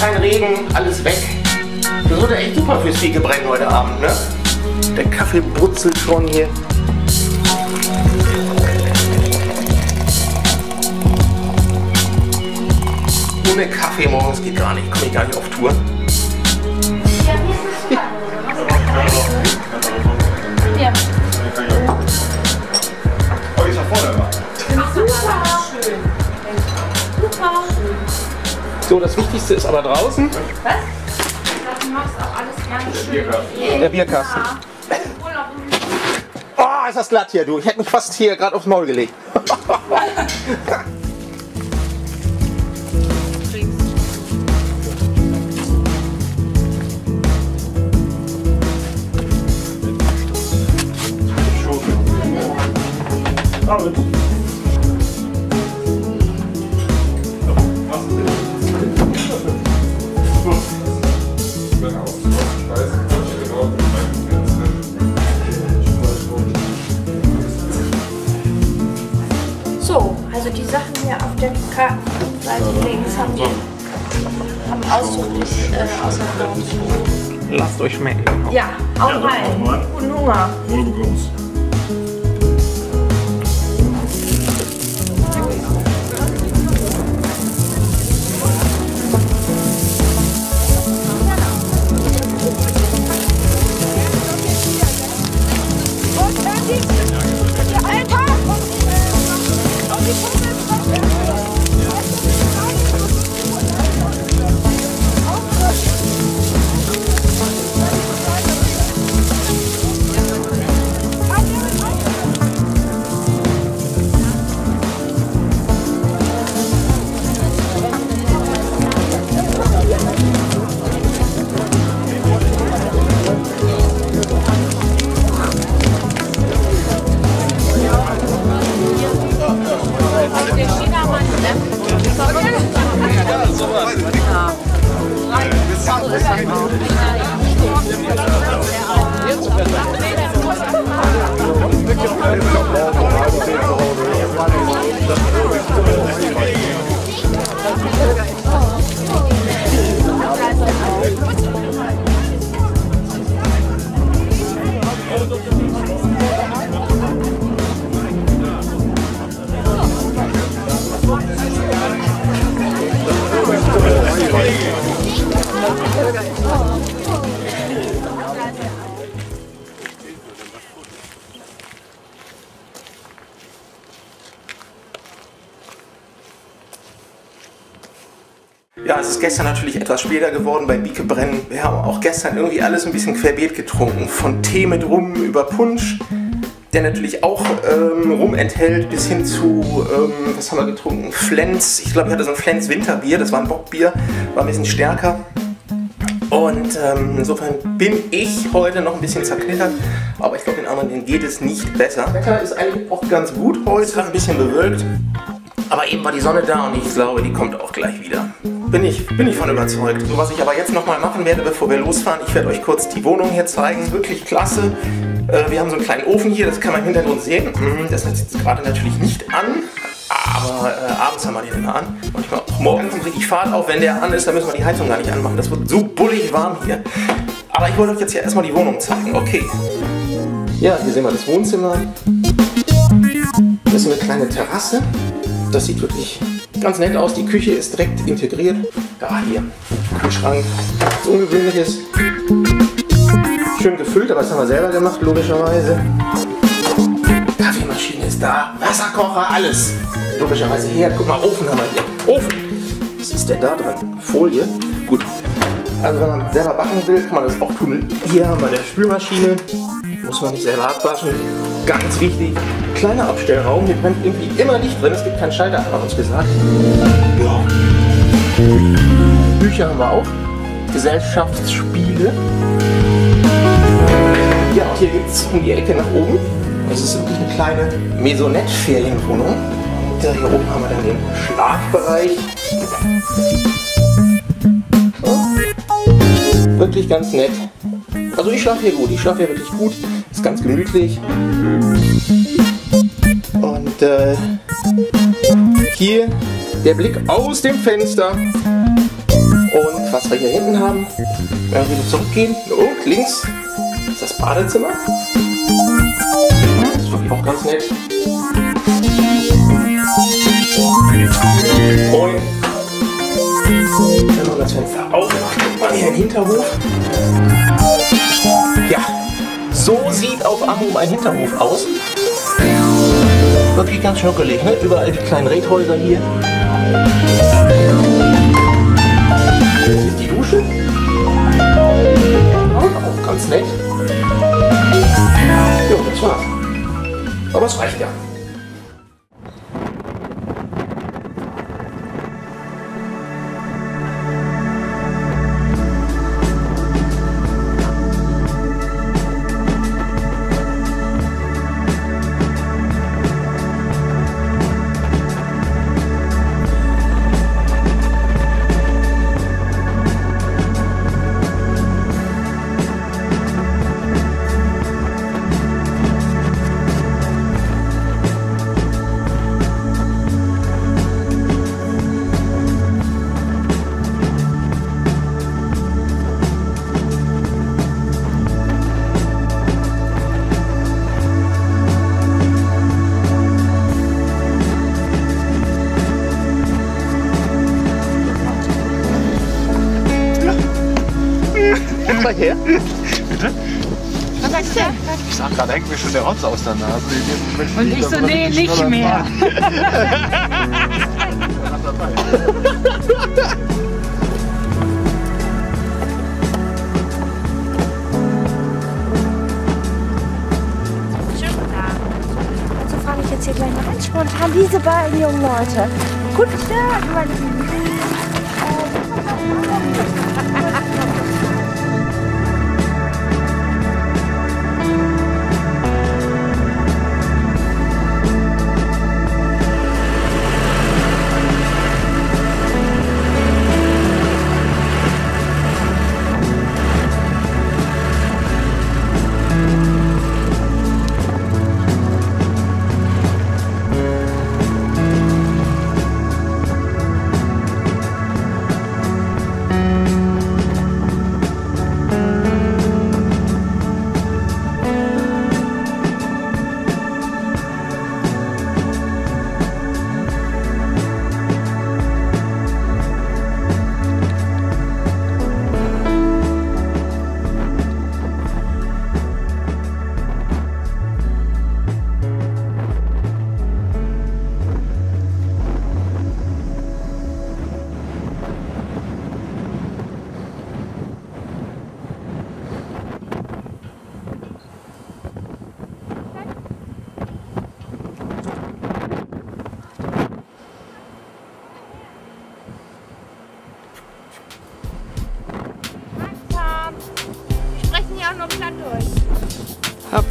kein Regen, alles weg. Das wird echt super fürs Wiegebrennen heute Abend, ne? Der Kaffee brutzelt schon hier. Ohne Kaffee morgens geht gar nicht, komme ich gar nicht auf Tour. So, das Wichtigste ist aber draußen. Was? Du machst auch alles gerne schön. Der Bierkasten. Oh, ist das glatt hier, du. Ich hätte mich fast hier gerade aufs Maul gelegt. So, also die Sachen hier auf der Kartenseite links haben wir haben ausdrücklich äh, ausgebaut. Lasst euch schmecken. Ja, auch Ja, rein. Guten Hunger. Wohl bekommst. Es ist gestern natürlich etwas später geworden bei Biekebrennen. Wir haben auch gestern irgendwie alles ein bisschen querbeet getrunken. Von Tee mit Rum über Punsch, der natürlich auch ähm, Rum enthält, bis hin zu, ähm, was haben wir getrunken? Flens. Ich glaube, ich hatte so ein Flens Winterbier, das war ein Bockbier, war ein bisschen stärker. Und ähm, insofern bin ich heute noch ein bisschen zerknittert, aber ich glaube, den anderen geht es nicht besser. Das Wetter ist eigentlich auch ganz gut heute, ein bisschen bewölkt. Aber eben war die Sonne da und ich glaube, die kommt auch gleich wieder. Bin ich, bin ich von überzeugt. So, was ich aber jetzt nochmal machen werde, bevor wir losfahren, ich werde euch kurz die Wohnung hier zeigen. Wirklich klasse. Äh, wir haben so einen kleinen Ofen hier, das kann man im Hintergrund sehen. Mhm, Das ist jetzt gerade natürlich nicht an, aber äh, abends haben wir den immer an. Manchmal auch morgens kommt richtig Fahrt auf. Wenn der an ist, dann müssen wir die Heizung gar nicht anmachen. Das wird so bullig warm hier. Aber ich wollte euch jetzt hier erstmal die Wohnung zeigen. Okay. Ja, hier sehen wir das Wohnzimmer. Das ist eine kleine Terrasse. Das sieht wirklich ganz nett aus. Die Küche ist direkt integriert. Da hier, Kühlschrank. Was Ungewöhnliches. Schön gefüllt, aber das haben wir selber gemacht, logischerweise. Kaffeemaschine ist da, Wasserkocher, alles. Logischerweise hier, guck mal, Ofen haben wir hier. Ofen. Was ist denn da dran? Folie. Gut. Also wenn man selber backen will, kann man das auch tun. Hier haben wir eine Spülmaschine. Muss man nicht selber abwaschen. Ganz wichtig. Kleiner Abstellraum. Hier brennt irgendwie immer Licht drin. Es gibt keinen Schalter, hat man uns gesagt. Ja. Bücher haben wir auch. Gesellschaftsspiele. Ja, und hier geht es um die Ecke nach oben. Das ist wirklich eine kleine Maisonette-Ferienwohnung. Äh, hier oben haben wir dann den Schlafbereich. Wirklich ganz nett. Also ich schlafe hier gut. Ich schlafe hier wirklich gut. Ist ganz gemütlich. Und äh, Hier der Blick aus dem Fenster. Und was wir hier hinten haben, wenn wir wieder zurückgehen, und links ist das Badezimmer. Das ist wirklich auch ganz nett. Und wenn man das Fenster aufmacht, kommt man hier den Hinterhof. Sieht auf Amrum ein Hinterhof aus. Wirklich ganz schnuckelig, ne? Überall die kleinen Rethäuser hier. Hier ist die Dusche. Auch ganz nett. Jo, das war's. Aber es reicht ja. Mal her. Bitte? Was sagst du? Ich sag gerade, hängt mir schon der Rotz aus der Nase. Und ich so, nee, nicht mehr. Also ich jetzt hier gleich mal ganz spontan diese beiden jungen Leute. Guten Tag, meine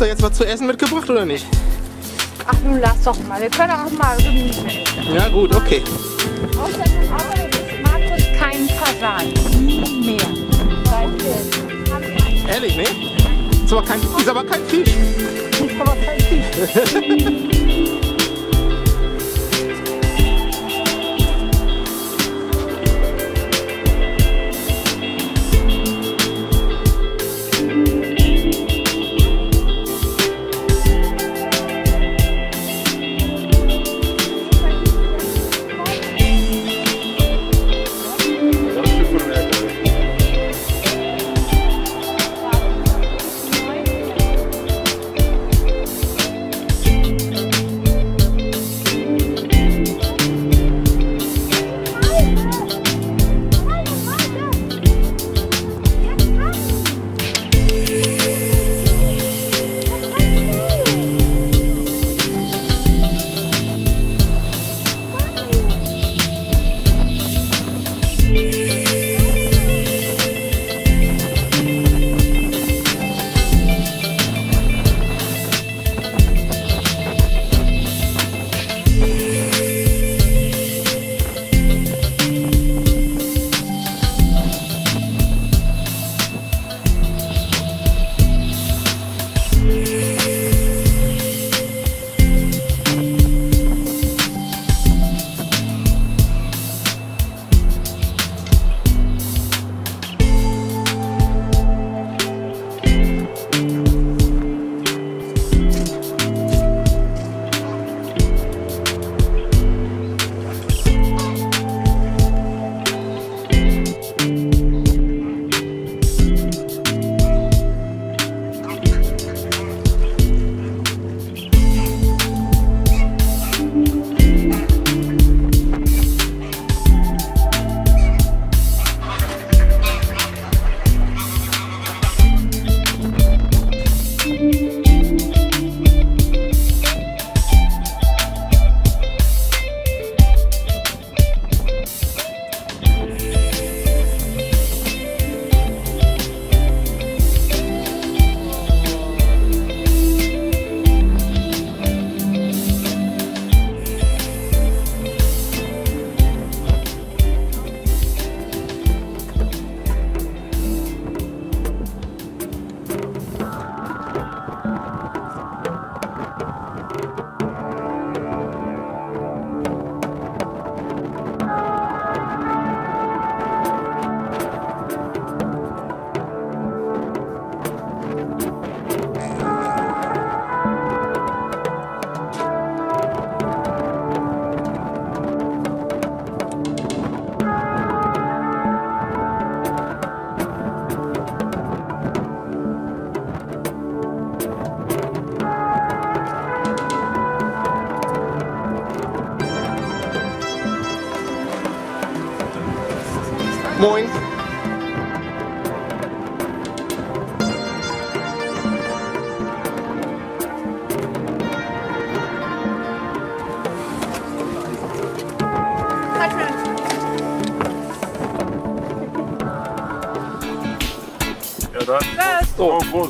jetzt was zu essen mitgebracht oder nicht? Ach nun lass doch mal, wir können auch mal Gemüse essen. Ja gut, okay. Außerdem ist Markus kein Fasan. Nie mehr. Einen Ehrlich, ne? Ist aber kein, ist aber kein Fisch. Ist aber kein Fisch.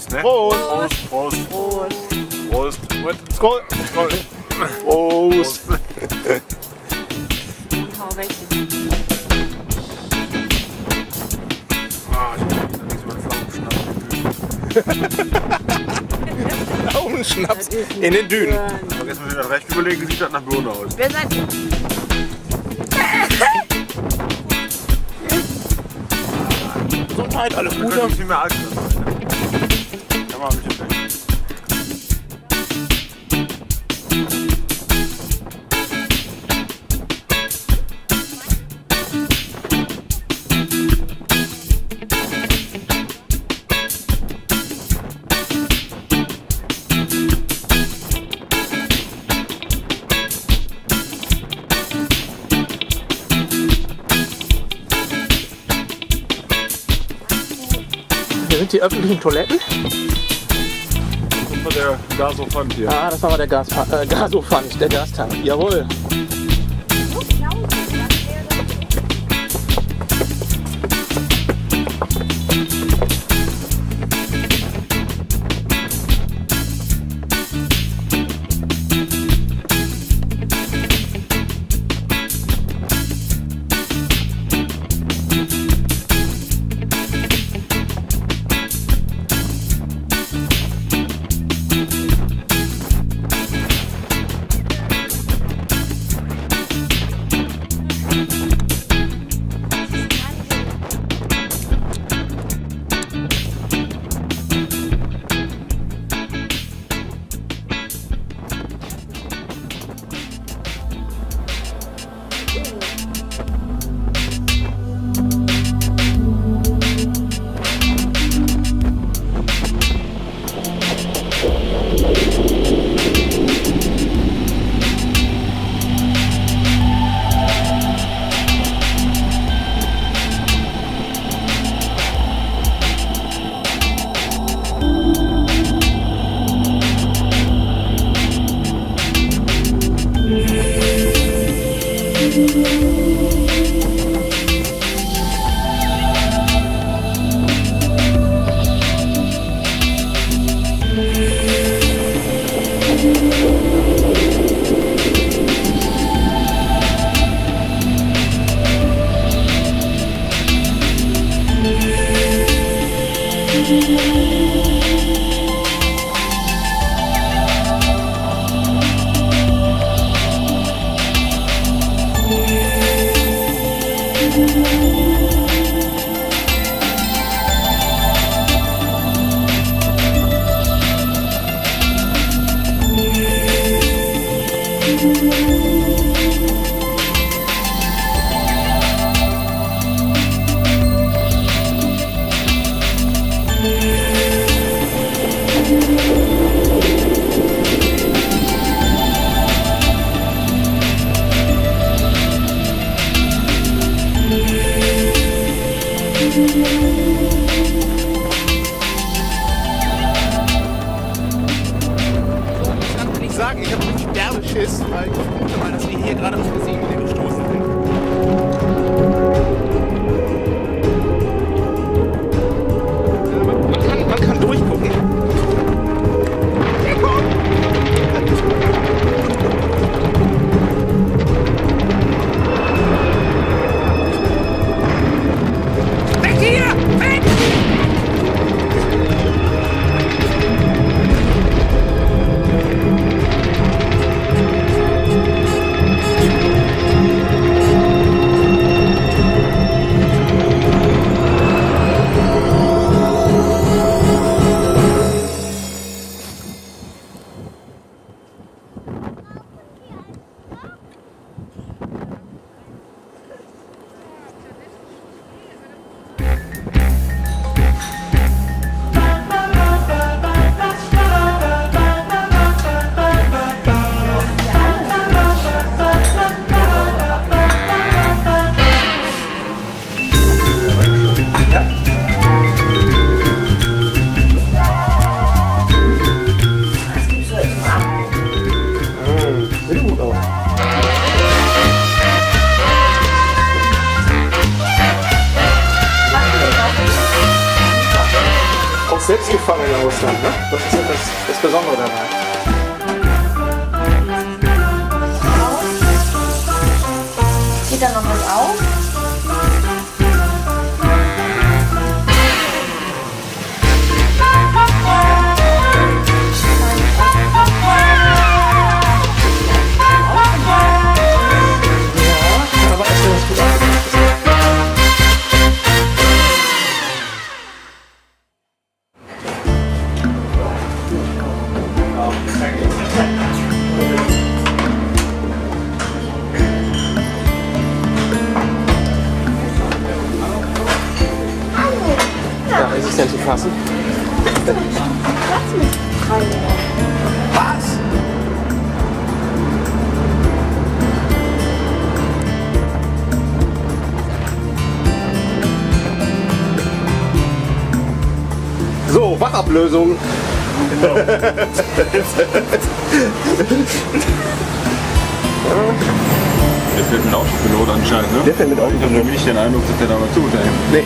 So. Oh, Prost, ne? Prost. Prost, Prost. Prost. Und Skål. Skål. Prost. Hau weg. Ah, ich hab nichts über Pflaumenschnaps. In den Dünen. Aber jetzt muss ich das recht überlegen, sieht das nach Birne aus. Wer seid ihr? Gesundheit, alles Gute. könnte viel mehr alt sein. Kann man sind die öffentlichen Toiletten. Das war der Gasofant hier. Ah, das war mal der Gas äh, Gasofand, der Gastank. Jawohl. Ich Geht da noch was auf? So, Wachablösung. Der fährt mit Autopilot anscheinend, ne? Der fährt mit Ich habe Autopilot. nämlich nicht den Eindruck, dass der da mal zu unterhält. Nee.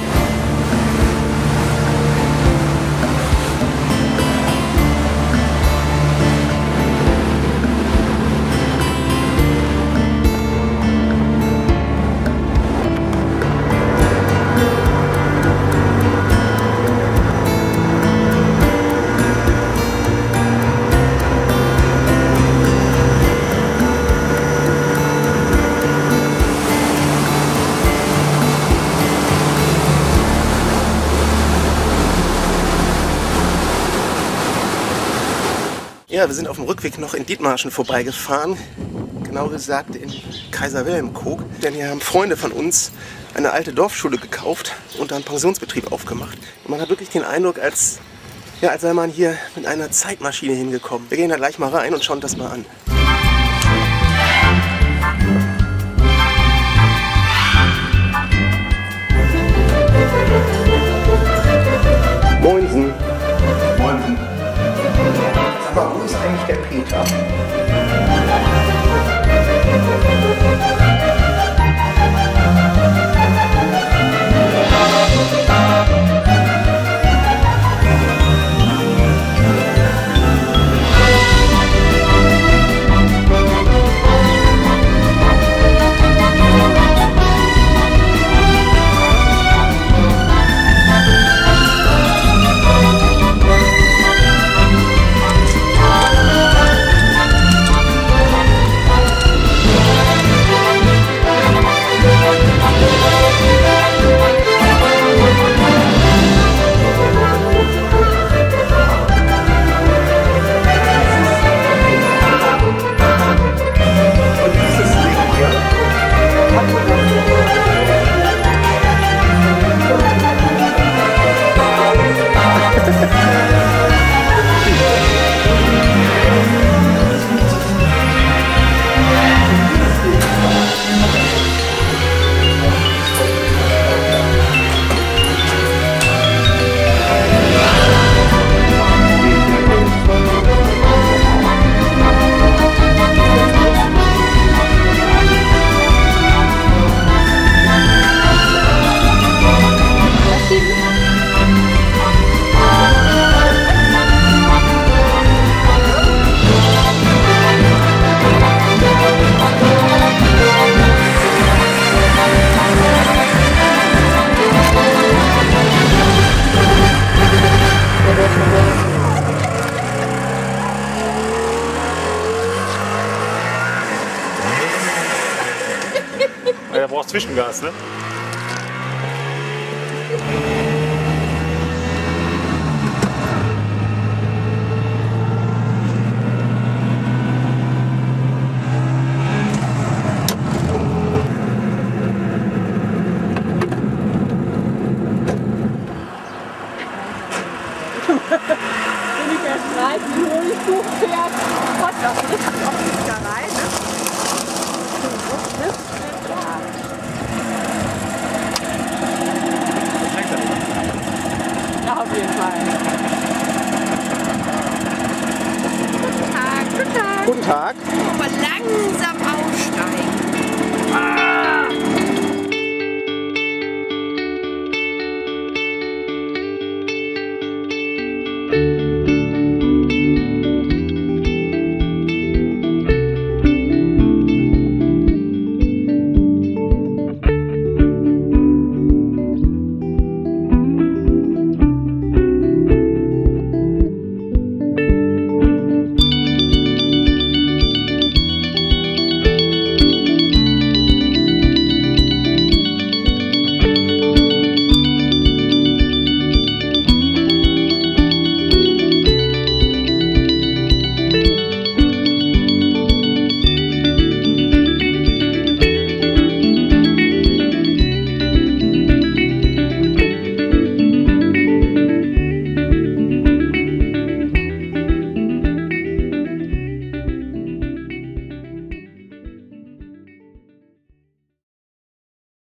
Wir sind auf dem Rückweg noch in Dithmarschen vorbeigefahren. Genau gesagt in Kaiser Wilhelm Kog. Denn hier haben Freunde von uns eine alte Dorfschule gekauft und einen Pensionsbetrieb aufgemacht. Und man hat wirklich den Eindruck, als, ja, als sei man hier mit einer Zeitmaschine hingekommen. Wir gehen da gleich mal rein und schauen das mal an. Aber wo ist eigentlich der Peter? Ja,